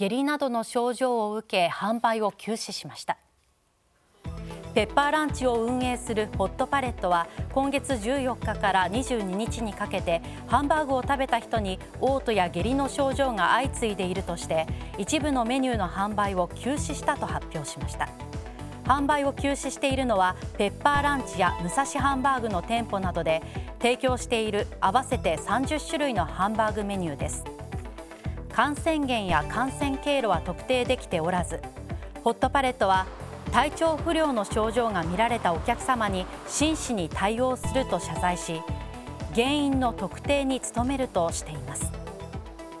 下痢などの症状を受け販売を休止しました。ペッパーランチを運営するホットパレットは今月14日から22日にかけてハンバーグを食べた人に嘔吐や下痢の症状が相次いでいるとして一部のメニューの販売を休止したと発表しました。販売を休止しているのはペッパーランチや武蔵ハンバーグの店舗などで提供している合わせて30種類のハンバーグメニューです。感染源や感染経路は特定できておらずホットパレットは体調不良の症状が見られたお客様に真摯に対応すると謝罪し原因の特定に努めるとしています。